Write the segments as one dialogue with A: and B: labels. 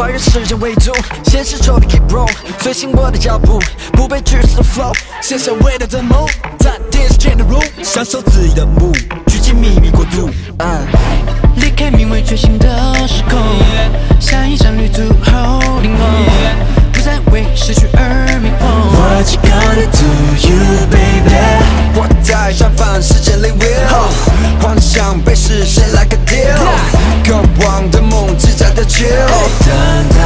A: 跨越时间维度，现实中的 keep roll，随行我的脚步，不被局势的 flow，写下伟大的梦，暂停时间的 room，享受自己的目，狙击秘密国度。
B: 离开名为觉醒的时空，下一站旅途 holding on，不再为失去而迷惘。
A: What you gonna do, you baby？我在绽放世界里 will，幻想被实现 like a deal，渴望的 chill，等待揭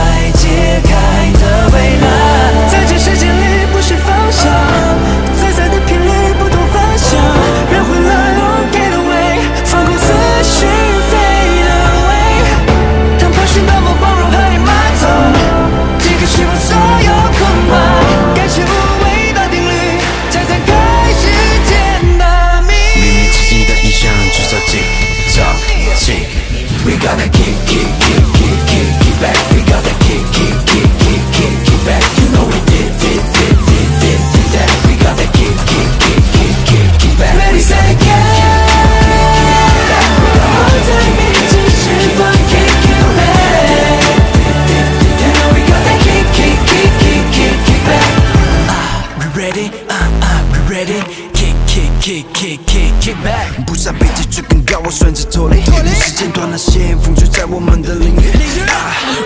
A: kick, back。不想被击坠更高，我选择脱离。时间断了线，风吹在我们的领域。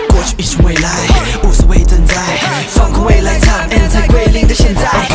A: 过去已成未来，无所谓等待，放空未来，time and 在归零的现在。